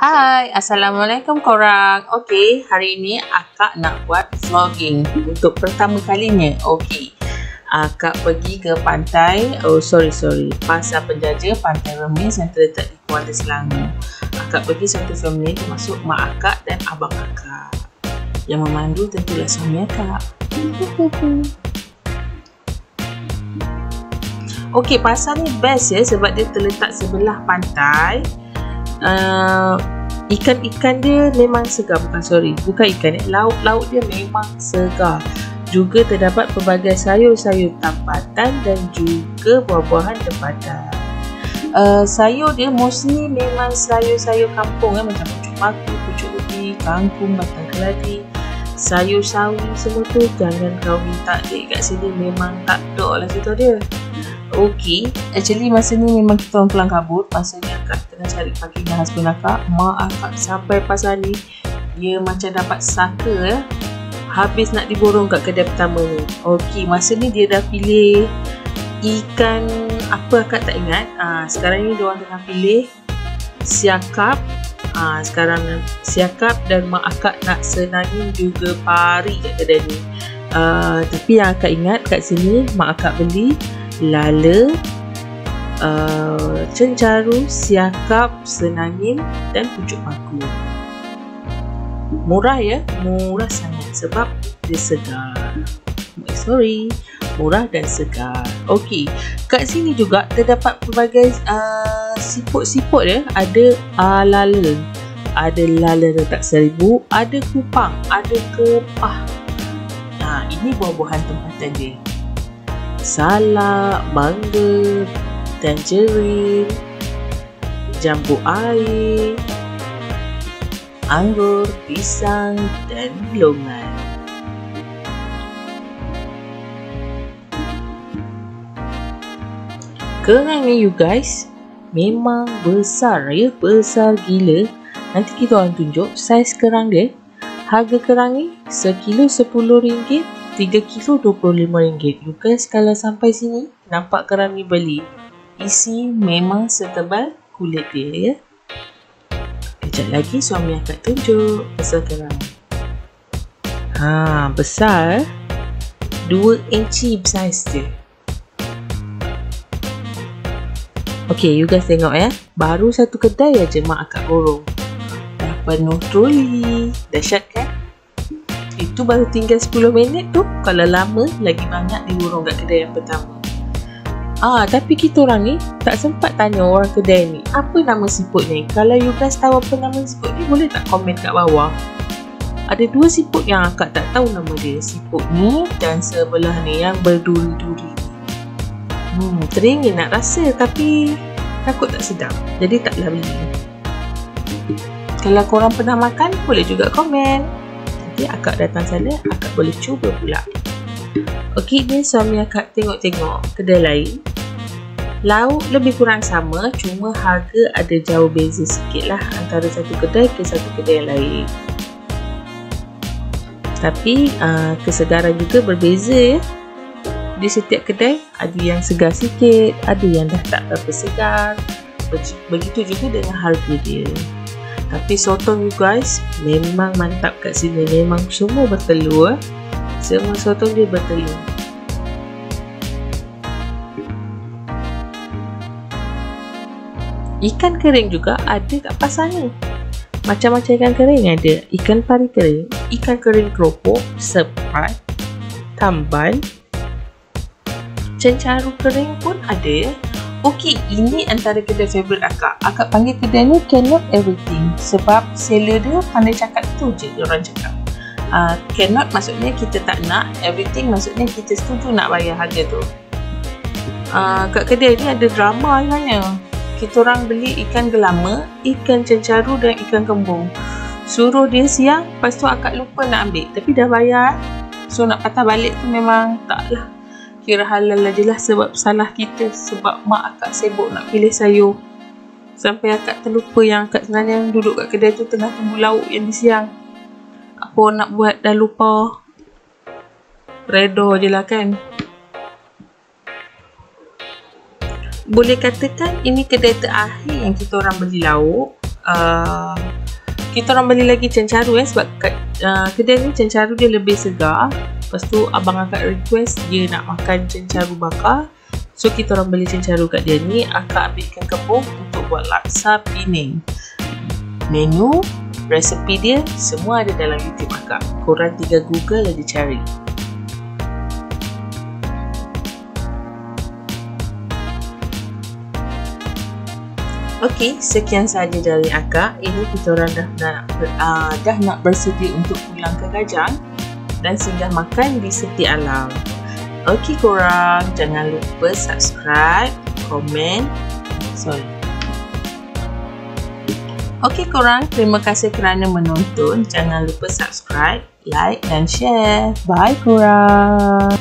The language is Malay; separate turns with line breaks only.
Hai, Assalamualaikum korang. Okey, hari ini akak nak buat vlogging untuk pertama kalinya. Okey, akak pergi ke pantai, oh sorry sorry, pasar penjaja pantai remis yang terletak di Kuala Selangor. Akak pergi satu family termasuk mak akak dan abang akak. Yang memandu tentulah suami akak. Okey, pasar ni best ya sebab dia terletak sebelah pantai uh, ikan-ikan dia memang segar. Bukan sorry bukan ikan eh. lauk-lauk dia memang segar. Juga terdapat pelbagai sayur-sayur tempatan dan juga buah-buahan tempatan uh, sayur dia mostly memang sayur-sayur kampung eh, macam pucuk paku, pucuk ubi, kangkung, batang keladi. Sayur sawi semua tu jangan kau minta dek kat sini. Memang tak dok lah situ dia Okay, actually masa ni memang kita orang kelang kabut Masa ni akak tengah cari pagi dengan husband akak Mak akak sampai pasal ni Dia macam dapat saka eh. Habis nak diborong kat kedai pertama ni. Okay, masa ni dia dah pilih Ikan apa akak tak ingat. Ha, Sekarang ni dia orang tengah pilih Siakap. Ha, Sekarang siakap dan mak akak nak senangin juga pari kat kedai ni. Uh, Tapi yang akak ingat kat sini Mak akak beli lala, uh, cencaru, siakap, senangin dan pucuk paku. Murah ya, murah sangat sebab dia segar. Sorry, murah dan segar. Okey, kat sini juga terdapat pelbagai uh, siput-siput ya. Ada uh, lala, ada lala letak seribu, ada kupang, ada kepah. Nah, ini buah-buahan tempatan dia salak, mangga, tangerine, jambu air, anggur, pisang dan longan. Kerang ni you guys memang besar ya, besar gila. Nanti kita orang tunjuk saiz kerang dia. Harga kerang ni sekilo sepuluh ringgit 3 kilo RM25 You guys kalau sampai sini Nampak kerang ni beli. Isi memang setebal kulit dia ya. Kejap lagi suami akan tunjuk Besar kerang Ha besar 2 inci saiz dia. Okay you guys tengok ya. Baru satu kedai aja mak akak borong Dah penuh troli. Dahsyat kan itu baru tinggal 10 minit tu kalau lama lagi banyak diurung kat kedai yang pertama. Ah tapi kita orang ni tak sempat tanya orang kedai ni apa nama siput ni? Kalau you guys tahu apa nama siput ni boleh tak komen kat bawah? Ada dua siput yang akak tak tahu nama dia siput ni dan sebelah ni yang berduri-duri. Hmm teringin nak rasa tapi takut tak sedap jadi taklah beli. Kalau korang pernah makan boleh juga komen nanti akak datang sana akak boleh cuba pula. Ok ni suami akak tengok-tengok kedai lain. Lauk lebih kurang sama cuma harga ada jauh beza sikit lah antara satu kedai ke satu kedai yang lain. Tapi uh, kesegaran juga berbeza ya. Di setiap kedai ada yang segar sikit ada yang dah tak berapa segar. Begitu juga dengan harga dia tapi sotong you guys memang mantap kat sini. Memang semua bertelur. Semua sotong dia bertelur. Ikan kering juga ada kat pasar ni. Macam-macam ikan kering ada. Ikan pari kering, ikan kering keropok, sepat, tamban, cencaru kering pun ada. Okey, ini antara kedai favourite akak. Akak panggil kedai ni cannot everything. Sebab seller dia pandai cakap tu je orang cakap. Uh, cannot maksudnya kita tak nak. Everything maksudnya kita setuju nak bayar harga tu. Uh, kat kedai ni ada drama sebenarnya. Kita orang beli ikan gelama, ikan cencaru dan ikan kembung. Suruh dia siang, lepas tu akak lupa nak ambil. Tapi dah bayar. So nak patah balik tu memang taklah kira halal aja lah sebab salah kita sebab mak akak sibuk nak pilih sayur. Sampai akak terlupa yang akak sebenarnya duduk kat kedai tu tengah tunggu lauk yang di siang. Apa nak buat dah lupa. Redo je lah kan. Boleh katakan ini kedai terakhir yang kita orang beli lauk. Uh, kita orang beli lagi cencaru eh sebab uh, kedai ni cencaru dia lebih segar lepas tu abang akak request dia nak makan cencaru bakar. So kita orang beli cencaru kat dia ni. Akak ambil ikan kembung untuk buat laksa pining menu resepi dia semua ada dalam youtube akak. Korang tinggal google dan cari Okey, sekian saja dari akak. Ini kita orang dah nak uh, dah nak bersedia untuk pulang ke Gajang dan singgah makan di Seti Alam. Okey korang, jangan lupa subscribe, komen. Sorry. Okey korang, terima kasih kerana menonton. Jangan lupa subscribe, like dan share. Bye korang.